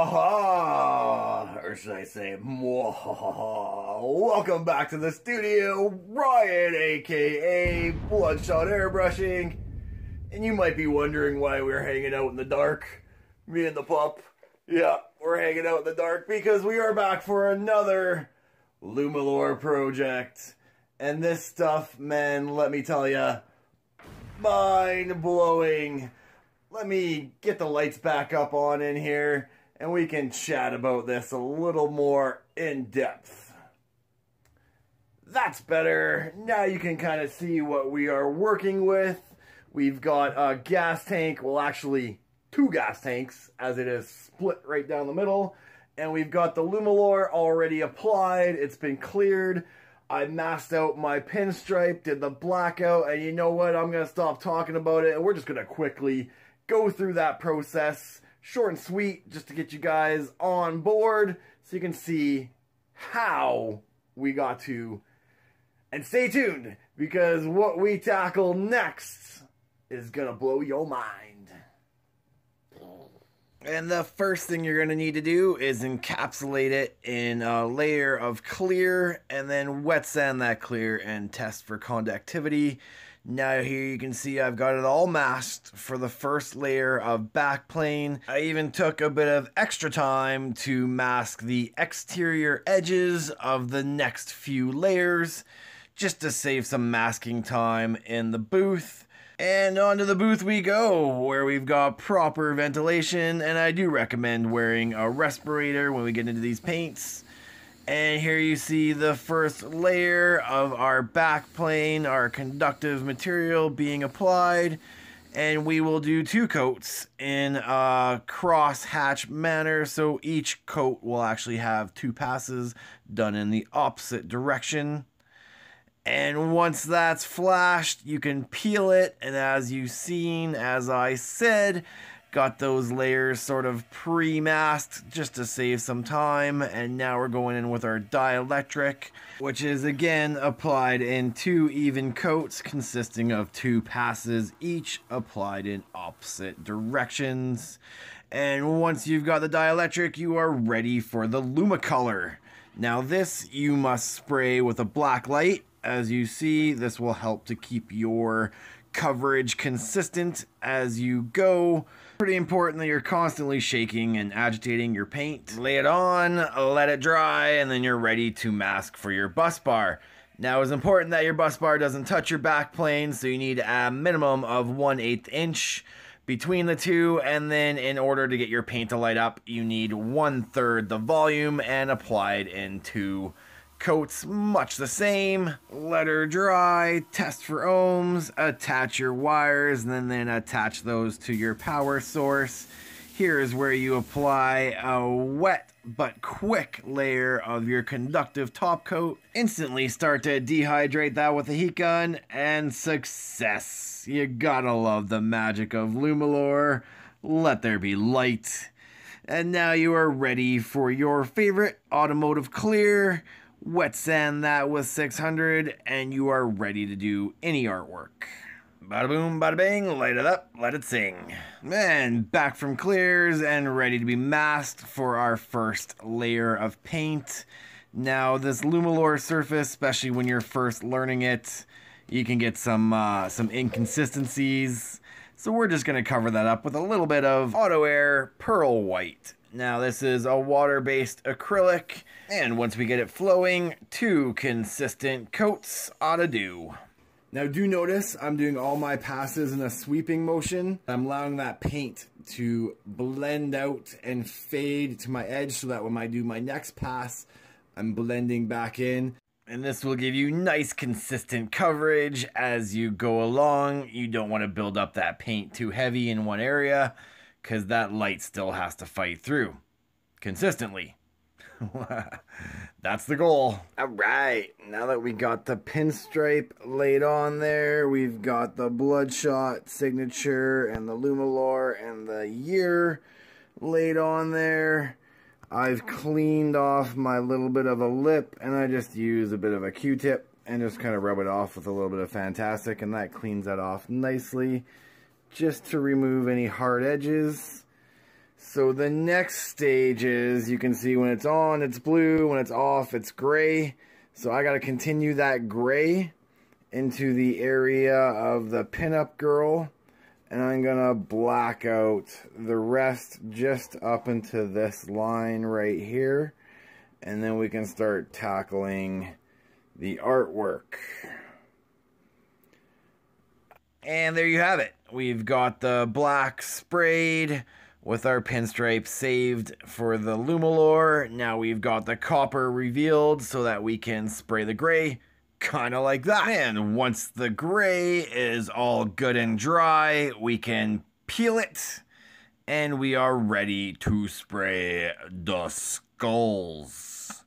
Mwahaha! Or should I say, mwahaha! Welcome back to the studio, Ryan, aka Bloodshot Airbrushing. And you might be wondering why we're hanging out in the dark. Me and the pup. Yeah, we're hanging out in the dark because we are back for another LumiLor project. And this stuff, man, let me tell ya, mind blowing. Let me get the lights back up on in here and we can chat about this a little more in depth. That's better. Now you can kind of see what we are working with. We've got a gas tank, well actually two gas tanks as it is split right down the middle. And we've got the LumiLor already applied. It's been cleared. I masked out my pinstripe, did the blackout, and you know what? I'm going to stop talking about it, and we're just going to quickly go through that process short and sweet just to get you guys on board so you can see how we got to. And stay tuned because what we tackle next is going to blow your mind. And the first thing you're going to need to do is encapsulate it in a layer of clear and then wet sand that clear and test for conductivity. Now here you can see I've got it all masked for the first layer of backplane. I even took a bit of extra time to mask the exterior edges of the next few layers just to save some masking time in the booth. And onto the booth we go, where we've got proper ventilation, and I do recommend wearing a respirator when we get into these paints. And here you see the first layer of our backplane, our conductive material being applied. And we will do two coats in a cross hatch manner. So each coat will actually have two passes done in the opposite direction. And once that's flashed, you can peel it. And as you've seen, as I said, got those layers sort of pre-masked just to save some time. And now we're going in with our dielectric, which is again applied in two even coats consisting of two passes, each applied in opposite directions. And once you've got the dielectric, you are ready for the Lumacolor. Now this you must spray with a black light as you see, this will help to keep your coverage consistent as you go. Pretty important that you're constantly shaking and agitating your paint. Lay it on, let it dry, and then you're ready to mask for your bus bar. Now it's important that your bus bar doesn't touch your back plane, so you need a minimum of 1 8 inch between the two, and then in order to get your paint to light up, you need one third the volume and applied into Coats much the same. Let her dry, test for ohms, attach your wires, and then attach those to your power source. Here is where you apply a wet but quick layer of your conductive top coat. Instantly start to dehydrate that with a heat gun, and success! You gotta love the magic of LumiLor. Let there be light. And now you are ready for your favorite automotive clear wet sand that with 600, and you are ready to do any artwork. Bada boom, bada bang, light it up, let it sing. And back from clears and ready to be masked for our first layer of paint. Now, this LumiLor surface, especially when you're first learning it, you can get some uh, some inconsistencies. So we're just going to cover that up with a little bit of Auto Air Pearl White. Now this is a water-based acrylic, and once we get it flowing, two consistent coats ought to do. Now do notice I'm doing all my passes in a sweeping motion. I'm allowing that paint to blend out and fade to my edge so that when I do my next pass, I'm blending back in. And this will give you nice consistent coverage as you go along. You don't want to build up that paint too heavy in one area because that light still has to fight through consistently. That's the goal. All right, now that we got the pinstripe laid on there, we've got the Bloodshot signature and the LumiLor and the year laid on there. I've cleaned off my little bit of a lip and I just use a bit of a Q-tip and just kind of rub it off with a little bit of Fantastic and that cleans that off nicely just to remove any hard edges. So the next stage is, you can see when it's on, it's blue. When it's off, it's gray. So I got to continue that gray into the area of the pinup girl. And I'm going to black out the rest just up into this line right here. And then we can start tackling the artwork. And there you have it. We've got the black sprayed with our pinstripe saved for the LumiLor. Now we've got the copper revealed so that we can spray the gray, kind of like that. And once the gray is all good and dry, we can peel it and we are ready to spray the skulls.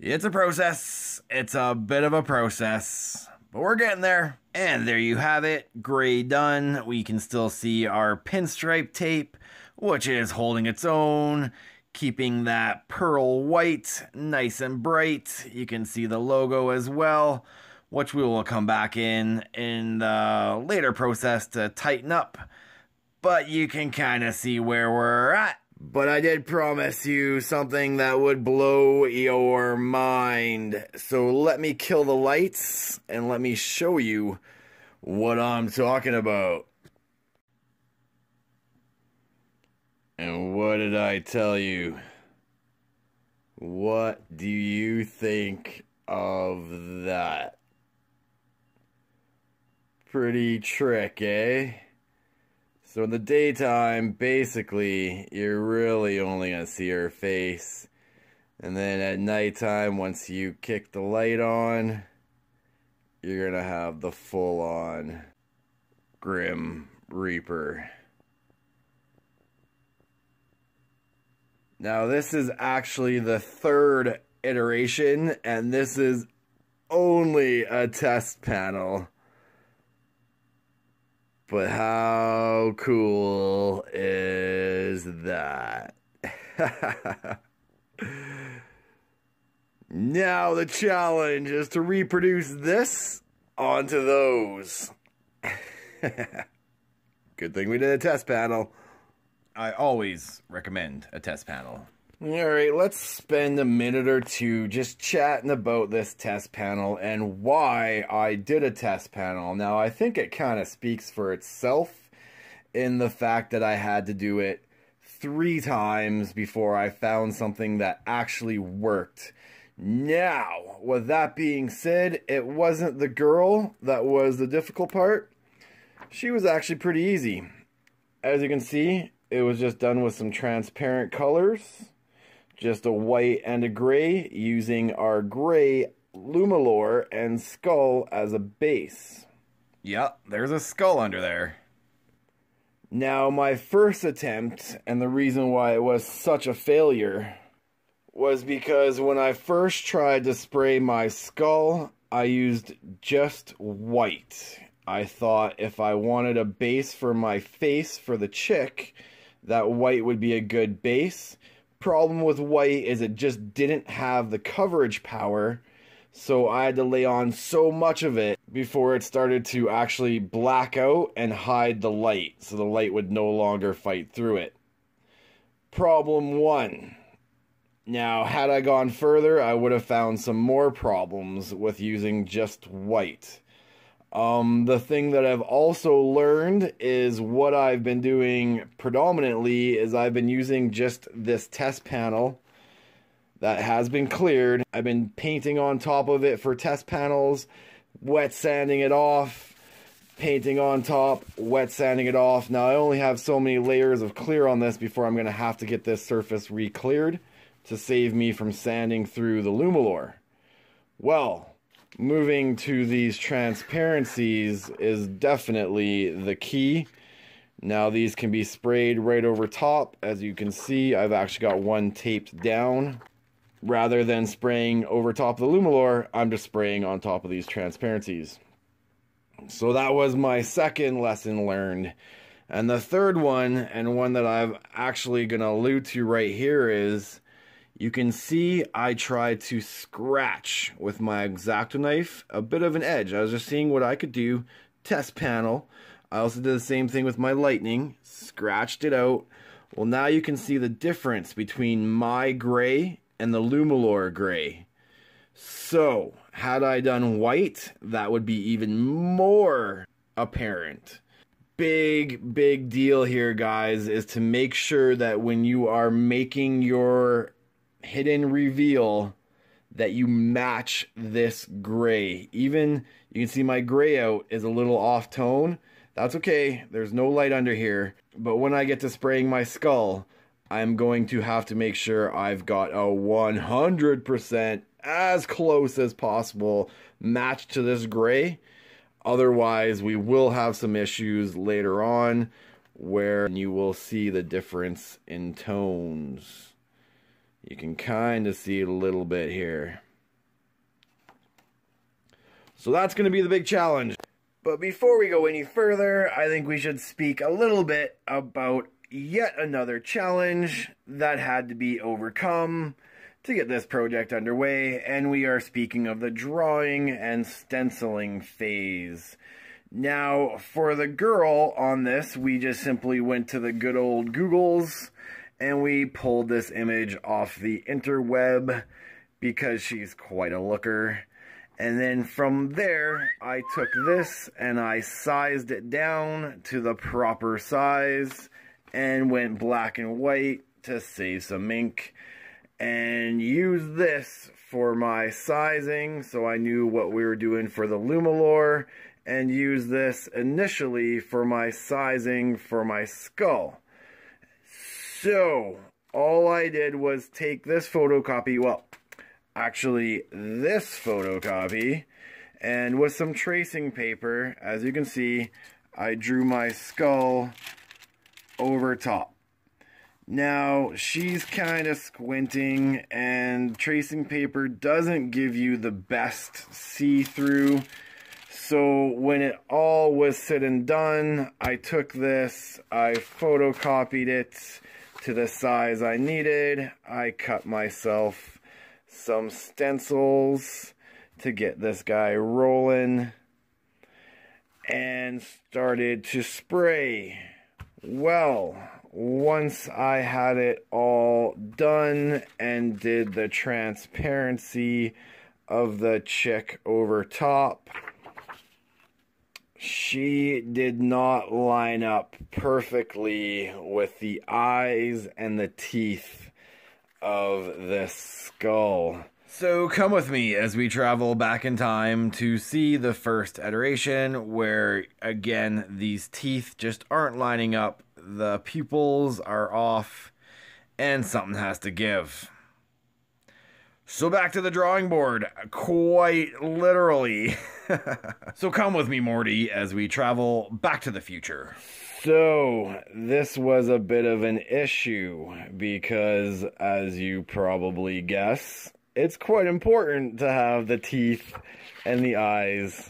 It's a process. It's a bit of a process, but we're getting there. And there you have it, gray done. We can still see our pinstripe tape, which is holding its own, keeping that pearl white nice and bright. You can see the logo as well, which we will come back in in the later process to tighten up. But you can kind of see where we're at. But I did promise you something that would blow your mind. So let me kill the lights and let me show you what I'm talking about. And what did I tell you? What do you think of that? Pretty trick, eh? So in the daytime, basically, you're really only going to see her face. And then at nighttime, once you kick the light on, you're going to have the full-on Grim Reaper. Now, this is actually the third iteration, and this is only a test panel. But how cool is that? now the challenge is to reproduce this onto those. Good thing we did a test panel. I always recommend a test panel. Alright, let's spend a minute or two just chatting about this test panel and why I did a test panel. Now, I think it kind of speaks for itself in the fact that I had to do it three times before I found something that actually worked. Now, with that being said, it wasn't the girl that was the difficult part. She was actually pretty easy. As you can see, it was just done with some transparent colors just a white and a gray using our gray LumiLor and skull as a base. Yep, there's a skull under there. Now, my first attempt, and the reason why it was such a failure, was because when I first tried to spray my skull, I used just white. I thought if I wanted a base for my face for the chick, that white would be a good base problem with white is it just didn't have the coverage power. So I had to lay on so much of it before it started to actually black out and hide the light. So the light would no longer fight through it. Problem one. Now, had I gone further, I would have found some more problems with using just white. Um, the thing that I've also learned is what I've been doing predominantly is I've been using just this test panel that has been cleared. I've been painting on top of it for test panels, wet sanding it off, painting on top, wet sanding it off. Now I only have so many layers of clear on this before I'm going to have to get this surface re-cleared to save me from sanding through the LumiLor. Well, moving to these transparencies is definitely the key. Now these can be sprayed right over top. As you can see, I've actually got one taped down. Rather than spraying over top of the LumiLor, I'm just spraying on top of these transparencies. So that was my second lesson learned. And the third one, and one that I'm actually going to allude to right here is you can see I tried to scratch with my X-Acto knife a bit of an edge. I was just seeing what I could do. Test panel. I also did the same thing with my lightning. Scratched it out. Well, now you can see the difference between my gray and the LumiLor gray. So, had I done white, that would be even more apparent. Big, big deal here, guys, is to make sure that when you are making your hidden reveal, that you match this gray. Even, you can see my gray out is a little off tone. That's okay, there's no light under here. But when I get to spraying my skull, I'm going to have to make sure I've got a 100% as close as possible match to this gray. Otherwise, we will have some issues later on where you will see the difference in tones. You can kind of see it a little bit here. So that's going to be the big challenge. But before we go any further, I think we should speak a little bit about yet another challenge that had to be overcome to get this project underway, and we are speaking of the drawing and stenciling phase. Now, for the girl on this, we just simply went to the good old Googles and we pulled this image off the interweb because she's quite a looker. And then from there, I took this and I sized it down to the proper size and went black and white to save some ink and used this for my sizing so I knew what we were doing for the LumiLor and used this initially for my sizing for my skull. So, all I did was take this photocopy, well, actually this photocopy, and with some tracing paper, as you can see, I drew my skull over top. Now, she's kind of squinting, and tracing paper doesn't give you the best see-through. So when it all was said and done, I took this, I photocopied it to the size I needed. I cut myself some stencils to get this guy rolling and started to spray. Well, once I had it all done and did the transparency of the chick over top, she did not line up perfectly with the eyes and the teeth of this skull. So come with me as we travel back in time to see the first iteration where again these teeth just aren't lining up, the pupils are off, and something has to give. So back to the drawing board, quite literally. so come with me, Morty, as we travel back to the future. So, this was a bit of an issue because, as you probably guess, it's quite important to have the teeth and the eyes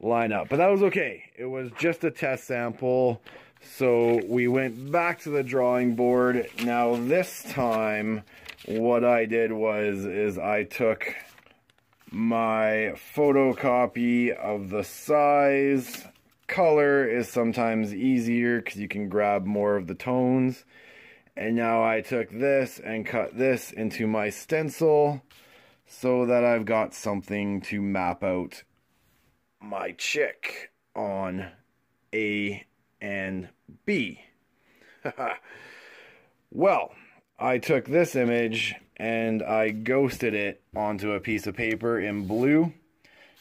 line up. But that was okay. It was just a test sample. So we went back to the drawing board. Now this time, what I did was, is I took my photocopy of the size. Color is sometimes easier because you can grab more of the tones. And now I took this and cut this into my stencil so that I've got something to map out my chick on A and B. well, I took this image and I ghosted it onto a piece of paper in blue.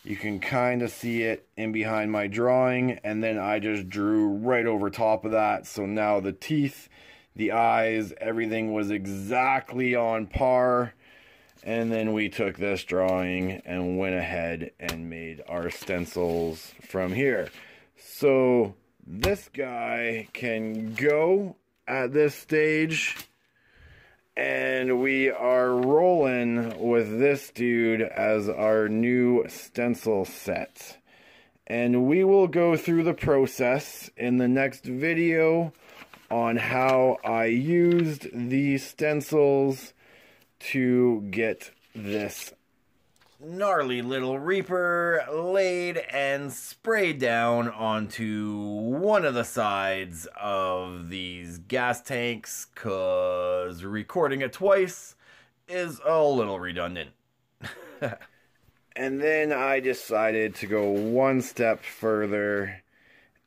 You can kind of see it in behind my drawing and then I just drew right over top of that. So now the teeth, the eyes, everything was exactly on par. And then we took this drawing and went ahead and made our stencils from here. So this guy can go at this stage and we are rolling with this dude as our new stencil set. And we will go through the process in the next video on how I used these stencils to get this gnarly little Reaper laid and sprayed down onto one of the sides of these gas tanks because recording it twice is a little redundant. and then I decided to go one step further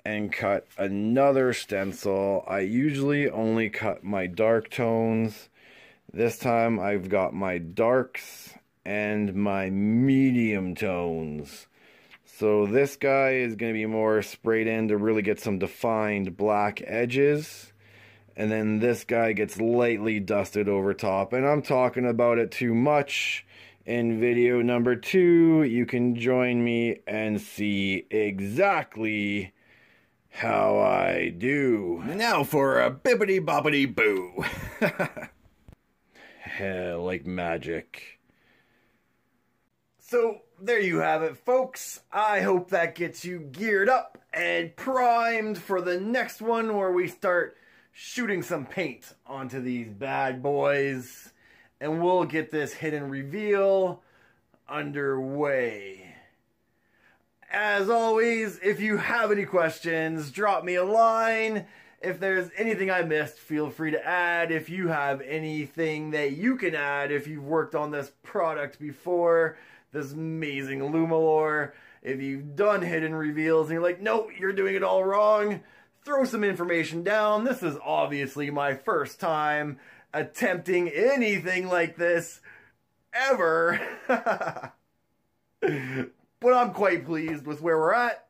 and cut another stencil. I usually only cut my dark tones. This time I've got my darks and my medium tones. So this guy is going to be more sprayed in to really get some defined black edges. And then this guy gets lightly dusted over top. And I'm talking about it too much. In video number two, you can join me and see exactly how I do. Now for a bibbity bobbity boo. like magic. So there you have it, folks. I hope that gets you geared up and primed for the next one where we start shooting some paint onto these bad boys. And we'll get this hidden reveal underway. As always, if you have any questions, drop me a line. If there's anything I missed, feel free to add. If you have anything that you can add, if you've worked on this product before, this amazing LumiLor, if you've done hidden reveals and you're like, nope, you're doing it all wrong, throw some information down. This is obviously my first time attempting anything like this ever. but I'm quite pleased with where we're at.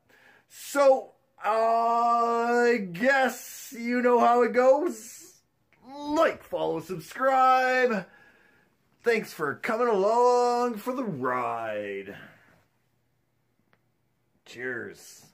So, I guess you know how it goes. Like, follow, subscribe. Thanks for coming along for the ride. Cheers.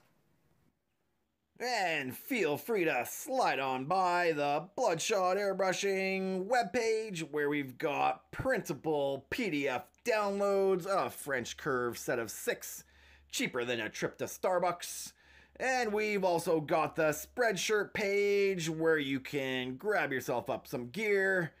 And feel free to slide on by the Bloodshot Airbrushing webpage where we've got printable PDF downloads, a French curve set of six, cheaper than a trip to Starbucks. And we've also got the Spreadshirt page where you can grab yourself up some gear,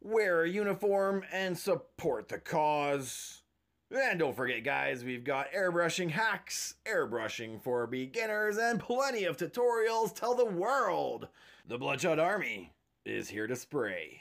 wear a uniform, and support the cause. And don't forget, guys, we've got airbrushing hacks, airbrushing for beginners, and plenty of tutorials tell the world. The Bloodshot Army is here to spray.